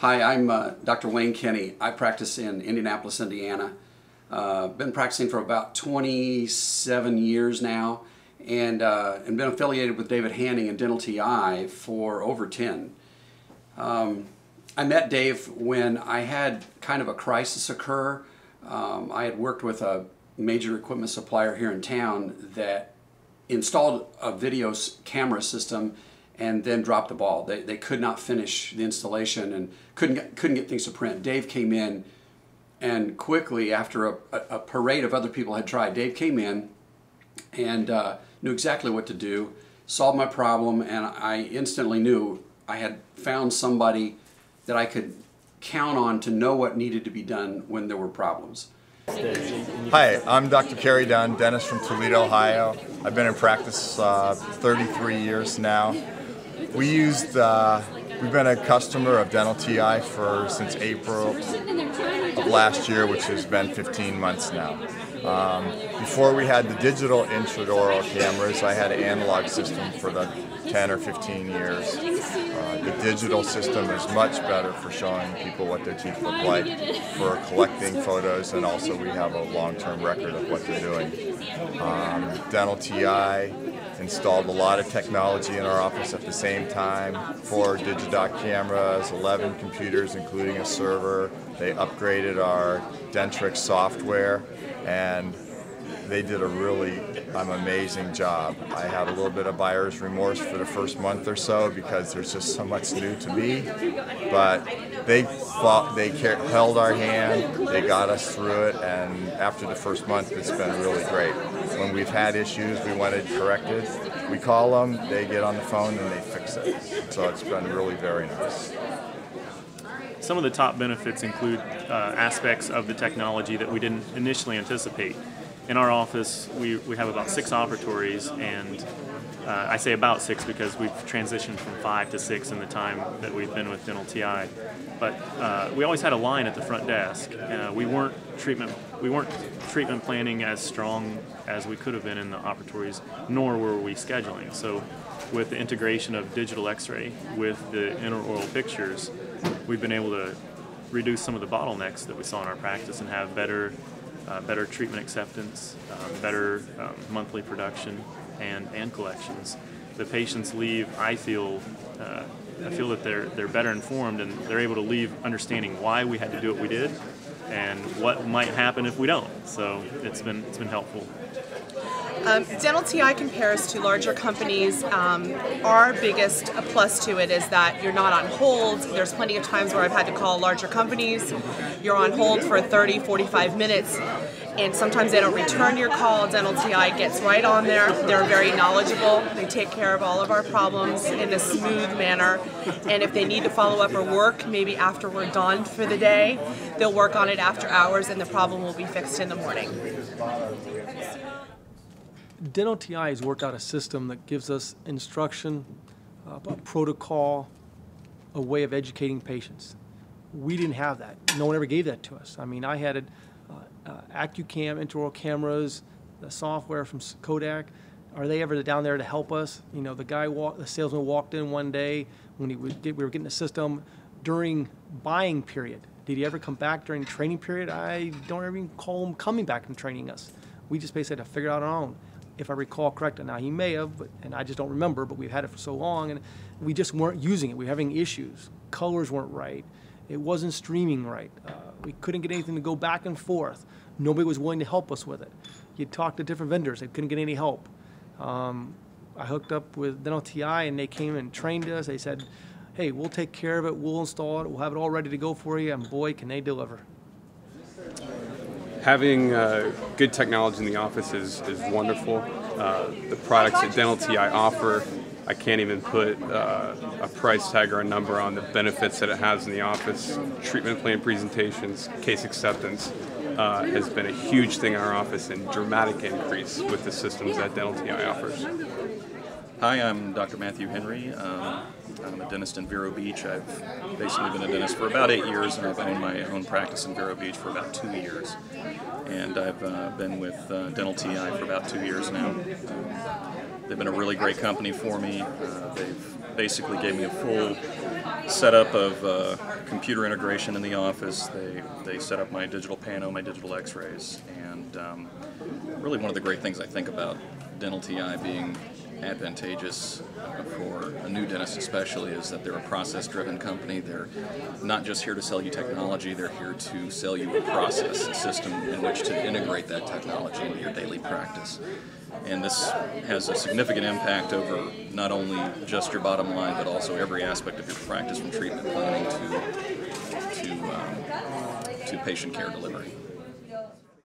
Hi, I'm uh, Dr. Wayne Kenny. I practice in Indianapolis, Indiana. Uh, been practicing for about 27 years now and, uh, and been affiliated with David Hanning and Dental TI for over 10. Um, I met Dave when I had kind of a crisis occur. Um, I had worked with a major equipment supplier here in town that installed a video camera system and then dropped the ball. They, they could not finish the installation and couldn't get, couldn't get things to print. Dave came in and quickly after a, a, parade of other people had tried, Dave came in and uh, knew exactly what to do, solved my problem, and I instantly knew I had found somebody that I could count on to know what needed to be done when there were problems. Hi, I'm Dr. Kerry Dunn, dentist from Toledo, Ohio. I've been in practice uh, 33 years now. We used, uh, we've been a customer of Dental TI for since April of last year, which has been 15 months now. Um, before we had the digital intraoral cameras, I had an analog system for the 10 or 15 years. Uh, the digital system is much better for showing people what their teeth look like, for collecting photos, and also we have a long-term record of what they're doing. Um, Dental TI installed a lot of technology in our office at the same time, four Digidoc cameras, 11 computers including a server. They upgraded our Dentrix software and they did a really um, amazing job. I had a little bit of buyer's remorse for the first month or so because there's just so much new to me, but they fought, they held our hand, they got us through it, and after the first month, it's been really great. When we've had issues we wanted corrected, we call them, they get on the phone, and they fix it. So it's been really very nice. Some of the top benefits include uh, aspects of the technology that we didn't initially anticipate. In our office, we, we have about six operatories, and uh, I say about six because we've transitioned from five to six in the time that we've been with Dental TI. But uh, we always had a line at the front desk. Uh, we weren't treatment we weren't treatment planning as strong as we could have been in the operatories, nor were we scheduling. So, with the integration of digital X-ray with the intraoral pictures, we've been able to reduce some of the bottlenecks that we saw in our practice and have better, uh, better treatment acceptance, um, better um, monthly production, and and collections. The patients leave, I feel. Uh, I feel that they're they're better informed and they're able to leave understanding why we had to do what we did and what might happen if we don't. So it's been it's been helpful. Um, Dental TI compares to larger companies. Um, our biggest plus to it is that you're not on hold. There's plenty of times where I've had to call larger companies. You're on hold for 30, 45 minutes, and sometimes they don't return your call. Dental TI gets right on there. They're very knowledgeable. They take care of all of our problems in a smooth manner. And if they need to follow up or work, maybe after we're done for the day, they'll work on it after hours and the problem will be fixed in the morning. Dental TI has worked out a system that gives us instruction, uh, a protocol, a way of educating patients. We didn't have that. No one ever gave that to us. I mean, I had uh, uh, Accucam intraoral cameras, the software from Kodak. Are they ever down there to help us? You know, the guy, walk, the salesman walked in one day when he was get, we were getting the system during buying period. Did he ever come back during training period? I don't even call him coming back and training us. We just basically had to figure it out on our own if I recall correctly. Now, he may have, but, and I just don't remember, but we've had it for so long, and we just weren't using it. We were having issues. Colors weren't right. It wasn't streaming right. Uh, we couldn't get anything to go back and forth. Nobody was willing to help us with it. You talked to different vendors. They couldn't get any help. Um, I hooked up with Dental TI, and they came and trained us. They said, hey, we'll take care of it. We'll install it. We'll have it all ready to go for you. And boy, can they deliver having uh, good technology in the office is, is wonderful. Uh, the products that Dental TI offer, I can't even put uh, a price tag or a number on the benefits that it has in the office. Treatment plan presentations, case acceptance uh, has been a huge thing in our office and dramatic increase with the systems that Dental TI offers. Hi, I'm Dr. Matthew Henry. Um, I'm a dentist in Vero Beach. I've basically been a dentist for about eight years, and I've owned my own practice in Vero Beach for about two years. And I've uh, been with uh, Dental TI for about two years now. Um, they've been a really great company for me. Uh, they've basically gave me a full setup of uh, computer integration in the office. They, they set up my digital pano, my digital x-rays, and um, really one of the great things I think about Dental TI being advantageous uh, for a new dentist especially is that they're a process-driven company. They're not just here to sell you technology, they're here to sell you a process, a system in which to integrate that technology into your daily practice. And this has a significant impact over not only just your bottom line, but also every aspect of your practice from treatment planning to, to, um, to patient care delivery.